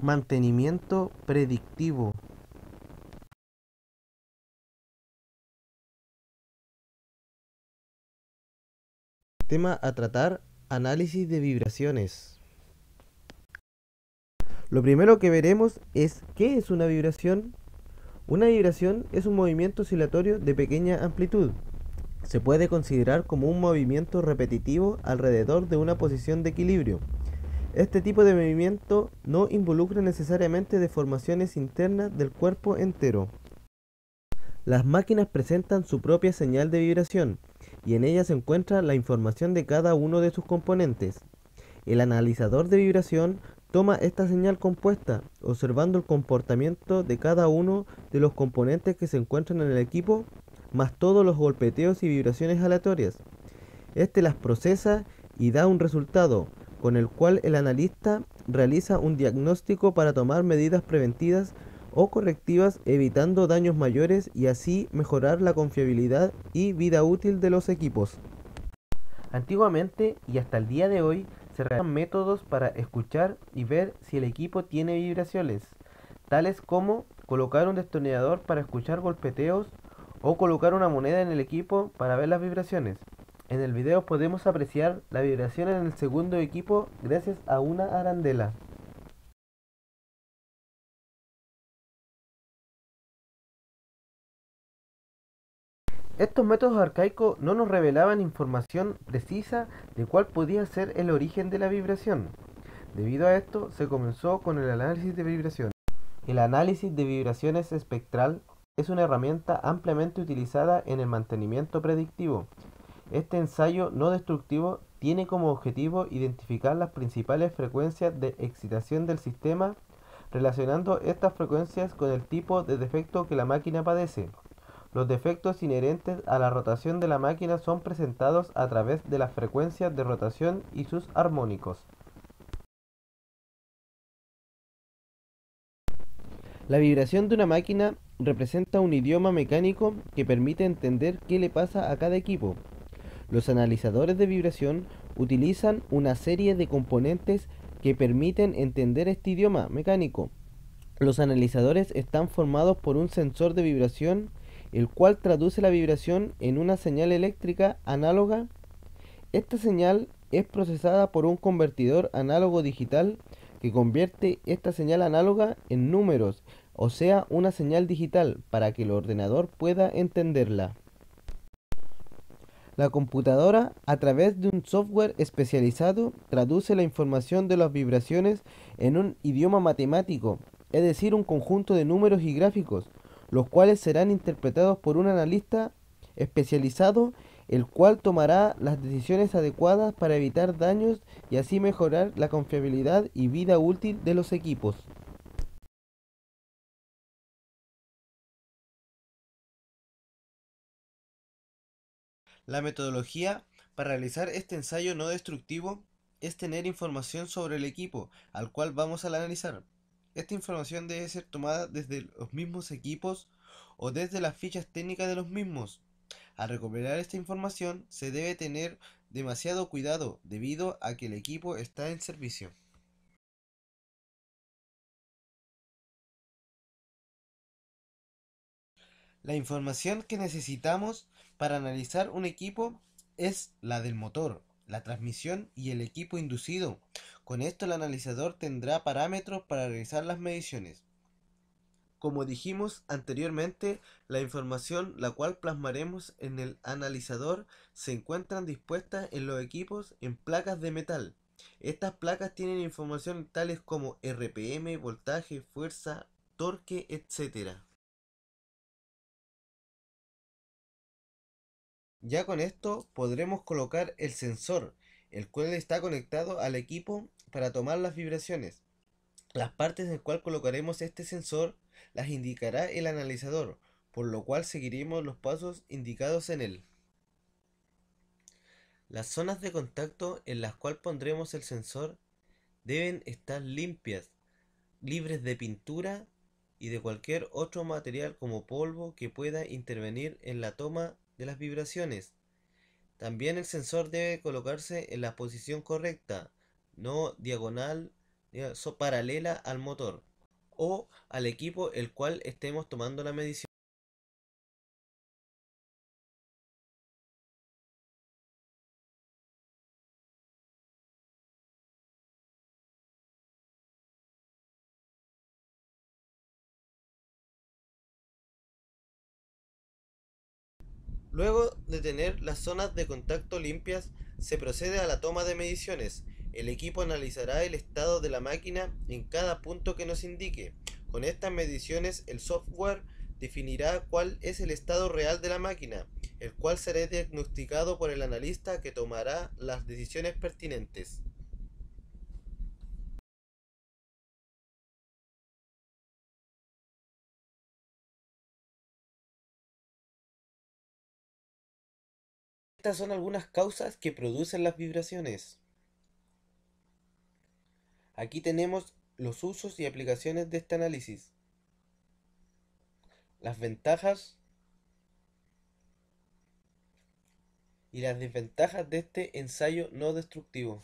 Mantenimiento predictivo. Tema a tratar, análisis de vibraciones. Lo primero que veremos es qué es una vibración. Una vibración es un movimiento oscilatorio de pequeña amplitud. Se puede considerar como un movimiento repetitivo alrededor de una posición de equilibrio. Este tipo de movimiento no involucra necesariamente deformaciones internas del cuerpo entero. Las máquinas presentan su propia señal de vibración y en ella se encuentra la información de cada uno de sus componentes. El analizador de vibración toma esta señal compuesta, observando el comportamiento de cada uno de los componentes que se encuentran en el equipo, más todos los golpeteos y vibraciones aleatorias. Este las procesa y da un resultado, con el cual el analista realiza un diagnóstico para tomar medidas preventivas o correctivas evitando daños mayores y así mejorar la confiabilidad y vida útil de los equipos. Antiguamente y hasta el día de hoy se realizan métodos para escuchar y ver si el equipo tiene vibraciones, tales como colocar un destornillador para escuchar golpeteos o colocar una moneda en el equipo para ver las vibraciones. En el video podemos apreciar la vibración en el segundo equipo gracias a una arandela. Estos métodos arcaicos no nos revelaban información precisa de cuál podía ser el origen de la vibración. Debido a esto, se comenzó con el análisis de vibración. El análisis de vibraciones espectral es una herramienta ampliamente utilizada en el mantenimiento predictivo. Este ensayo no destructivo tiene como objetivo identificar las principales frecuencias de excitación del sistema, relacionando estas frecuencias con el tipo de defecto que la máquina padece. Los defectos inherentes a la rotación de la máquina son presentados a través de las frecuencias de rotación y sus armónicos. La vibración de una máquina representa un idioma mecánico que permite entender qué le pasa a cada equipo. Los analizadores de vibración utilizan una serie de componentes que permiten entender este idioma mecánico. Los analizadores están formados por un sensor de vibración, el cual traduce la vibración en una señal eléctrica análoga. Esta señal es procesada por un convertidor análogo digital que convierte esta señal análoga en números, o sea, una señal digital, para que el ordenador pueda entenderla. La computadora, a través de un software especializado, traduce la información de las vibraciones en un idioma matemático, es decir, un conjunto de números y gráficos, los cuales serán interpretados por un analista especializado, el cual tomará las decisiones adecuadas para evitar daños y así mejorar la confiabilidad y vida útil de los equipos. La metodología para realizar este ensayo no destructivo es tener información sobre el equipo al cual vamos a analizar. Esta información debe ser tomada desde los mismos equipos o desde las fichas técnicas de los mismos. Al recuperar esta información se debe tener demasiado cuidado debido a que el equipo está en servicio. La información que necesitamos para analizar un equipo es la del motor, la transmisión y el equipo inducido. Con esto el analizador tendrá parámetros para realizar las mediciones. Como dijimos anteriormente, la información la cual plasmaremos en el analizador se encuentran dispuestas en los equipos en placas de metal. Estas placas tienen información tales como RPM, voltaje, fuerza, torque, etc. Ya con esto podremos colocar el sensor, el cual está conectado al equipo para tomar las vibraciones. Las partes en las cual colocaremos este sensor las indicará el analizador, por lo cual seguiremos los pasos indicados en él. Las zonas de contacto en las cuales pondremos el sensor deben estar limpias, libres de pintura y de cualquier otro material como polvo que pueda intervenir en la toma de las vibraciones. También el sensor debe colocarse en la posición correcta, no diagonal paralela al motor o al equipo el cual estemos tomando la medición. Luego de tener las zonas de contacto limpias, se procede a la toma de mediciones. El equipo analizará el estado de la máquina en cada punto que nos indique. Con estas mediciones, el software definirá cuál es el estado real de la máquina, el cual será diagnosticado por el analista que tomará las decisiones pertinentes. Estas son algunas causas que producen las vibraciones. Aquí tenemos los usos y aplicaciones de este análisis. Las ventajas y las desventajas de este ensayo no destructivo.